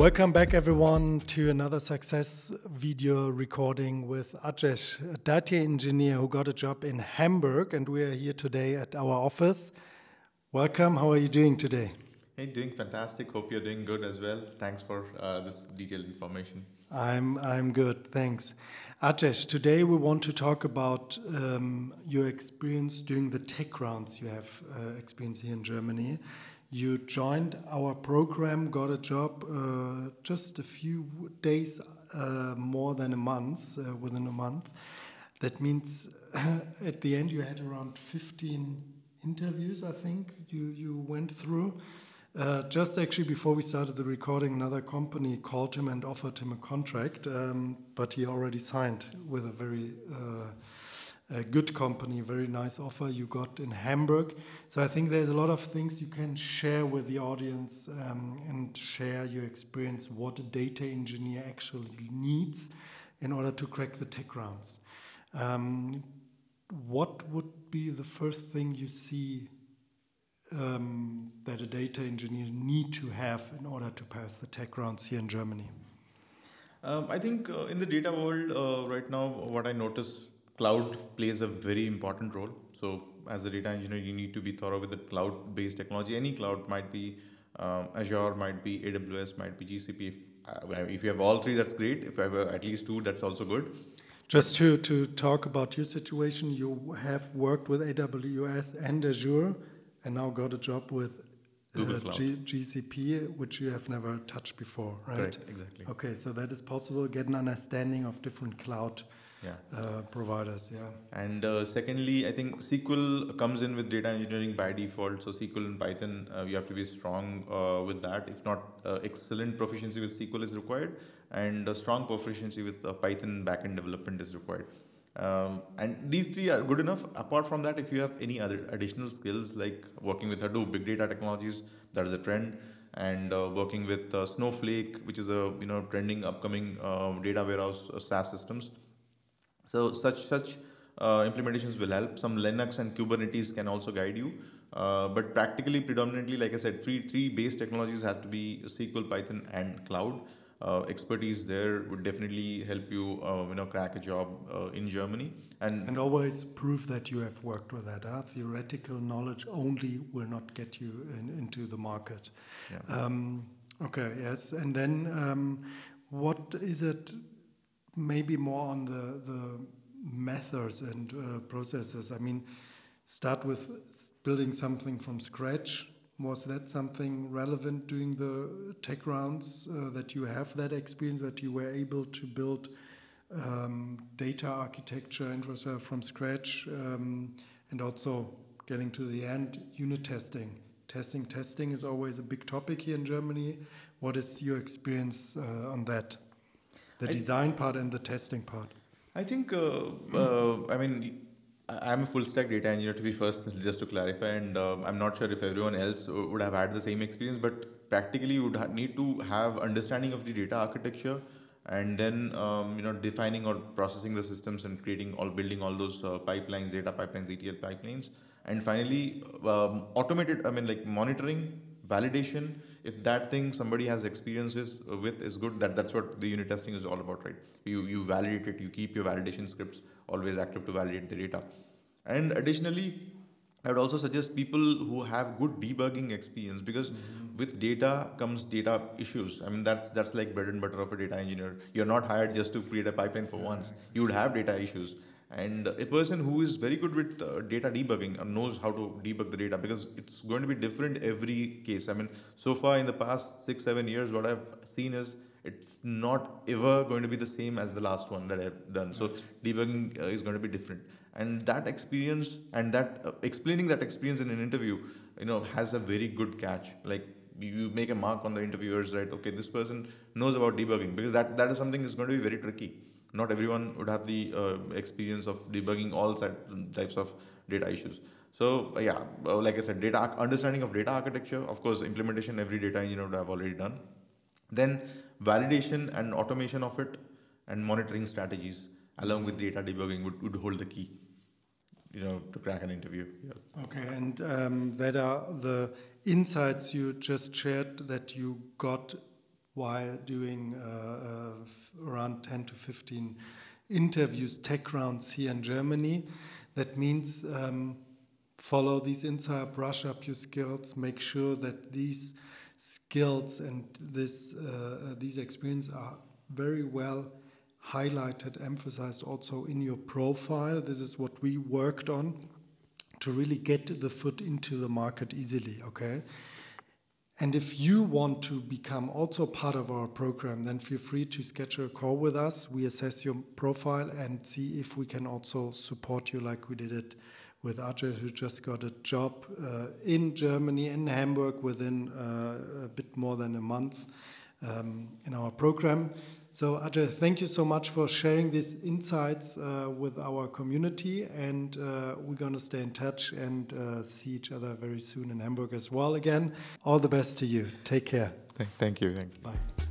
Welcome back, everyone, to another success video recording with Ajesh, a data engineer who got a job in Hamburg, and we are here today at our office. Welcome. How are you doing today? Hey, doing fantastic. Hope you're doing good as well. Thanks for uh, this detailed information. I'm I'm good. Thanks, Ajesh. Today we want to talk about um, your experience during the tech rounds you have uh, experience here in Germany. You joined our program, got a job uh, just a few days, uh, more than a month, uh, within a month. That means at the end you had around 15 interviews, I think, you, you went through. Uh, just actually before we started the recording, another company called him and offered him a contract, um, but he already signed with a very uh, a good company, very nice offer you got in Hamburg. So I think there's a lot of things you can share with the audience um, and share your experience, what a data engineer actually needs in order to crack the tech rounds. Um, what would be the first thing you see um, that a data engineer need to have in order to pass the tech rounds here in Germany? Um, I think uh, in the data world uh, right now, what I notice cloud plays a very important role. So as a data engineer, you need to be thorough with the cloud-based technology. Any cloud might be um, Azure, might be AWS, might be GCP. If, uh, if you have all three, that's great. If you have at least two, that's also good. Just to, to talk about your situation, you have worked with AWS and Azure and now got a job with Google uh, G- GCP, which you have never touched before, right? Correct, exactly. Okay, so that is possible. Get an understanding of different cloud yeah. Uh, providers. Yeah. And uh, secondly, I think SQL comes in with data engineering by default. So SQL and Python, uh, you have to be strong uh, with that. If not, uh, excellent proficiency with SQL is required, and a strong proficiency with uh, Python backend development is required. Um, and these three are good enough. Apart from that, if you have any other additional skills like working with Hadoop, big data technologies, that is a trend and uh, working with uh, Snowflake, which is a you know trending upcoming uh, data warehouse SaaS systems. So such such uh, implementations will help. Some Linux and Kubernetes can also guide you. Uh, but practically, predominantly, like I said, three three base technologies have to be SQL, Python, and cloud. Uh, expertise there would definitely help you, uh, you know, crack a job uh, in Germany. And and always prove that you have worked with that. Huh? Theoretical knowledge only will not get you in, into the market. Yeah. Um, okay. Yes. And then, um, what is it maybe more on the, the methods and uh, processes. I mean, start with building something from scratch. Was that something relevant during the tech rounds uh, that you have that experience that you were able to build um, data architecture infrastructure from scratch um, and also getting to the end unit testing testing testing is always a big topic here in germany what is your experience uh, on that the design part and the testing part. I think, uh, uh, I mean, I'm a full stack data engineer to be first, just to clarify, and uh, I'm not sure if everyone else would have had the same experience, but practically you would need to have understanding of the data architecture and then um, you know defining or processing the systems and creating all building all those uh, pipelines data pipelines etl pipelines and finally um, automated i mean like monitoring validation if that thing somebody has experiences with is good that that's what the unit testing is all about right you you validate it you keep your validation scripts always active to validate the data and additionally I would also suggest people who have good debugging experience because mm-hmm. with data comes data issues. I mean that's that's like bread and butter of a data engineer. You're not hired just to create a pipeline for yeah. once. You would have data issues, and a person who is very good with uh, data debugging and knows how to debug the data because it's going to be different every case. I mean, so far in the past six, seven years, what I've seen is it's not ever going to be the same as the last one that I've done. So debugging uh, is going to be different. And that experience and that uh, explaining that experience in an interview, you know, has a very good catch. Like you make a mark on the interviewers, right? Okay, this person knows about debugging because that, that is something that's going to be very tricky not everyone would have the uh, experience of debugging all types of data issues. So uh, yeah, uh, like I said, data understanding of data architecture, of course, implementation every data engineer would have already done. Then validation and automation of it, and monitoring strategies along with data debugging would, would hold the key, you know, to crack an interview. Yeah. Okay, and um, that are the insights you just shared that you got while doing uh, uh, around 10 to 15 interviews, tech rounds here in Germany. That means um, follow these insights, brush up your skills, make sure that these skills and this uh, these experience are very well highlighted, emphasized also in your profile. This is what we worked on to really get the foot into the market easily, okay? And if you want to become also part of our program, then feel free to schedule a call with us. We assess your profile and see if we can also support you like we did it with Ajay, who just got a job uh, in Germany, in Hamburg, within uh, a bit more than a month um, in our program. So, Ajay, thank you so much for sharing these insights uh, with our community. And uh, we're going to stay in touch and uh, see each other very soon in Hamburg as well again. All the best to you. Take care. Thank, thank you. Thank you. Bye.